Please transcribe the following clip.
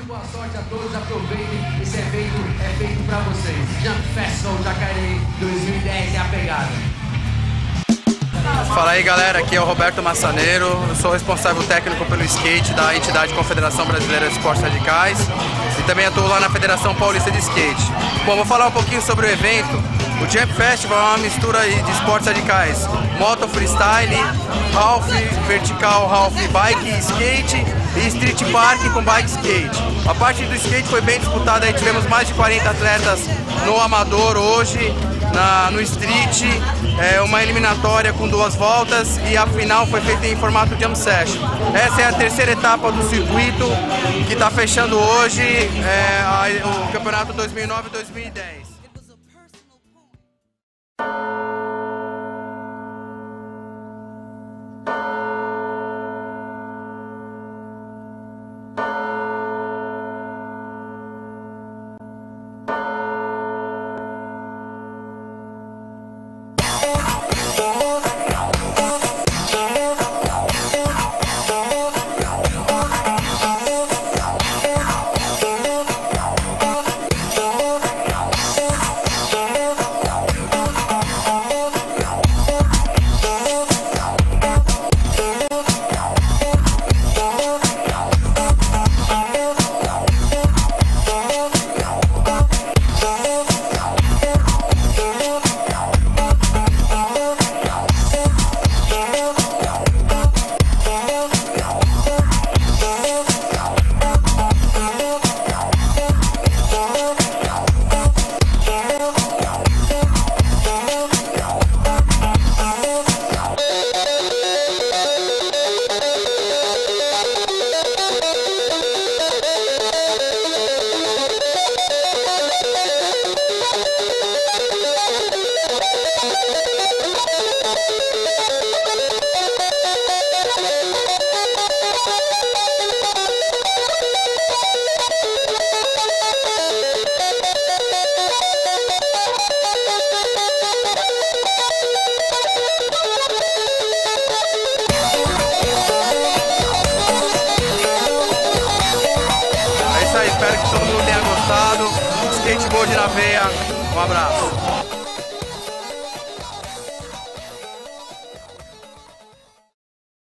Muito boa sorte a todos, aproveitem. Esse evento é feito para vocês. Jump Festival Jacareí 2010 é a pegada. Fala aí galera, aqui é o Roberto Massaneiro, eu sou responsável técnico pelo skate da entidade Confederação Brasileira de Esportes Radicais e também atuo lá na Federação Paulista de Skate. Bom, vou falar um pouquinho sobre o evento. O Jump Festival é uma mistura de esportes radicais, moto freestyle, half vertical, half bike skate e street park com bike skate. A parte do skate foi bem disputada, aí tivemos mais de 40 atletas no amador hoje, na, no street, é, uma eliminatória com duas voltas e a final foi feita em formato jump session. Essa é a terceira etapa do circuito que está fechando hoje é, a, o campeonato 2009-2010. Espero que todo mundo tenha gostado. Skateboard na veia. Um abraço.